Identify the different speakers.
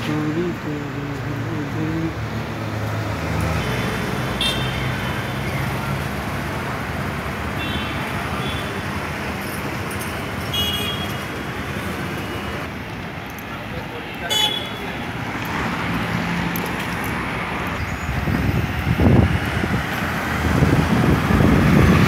Speaker 1: chorito.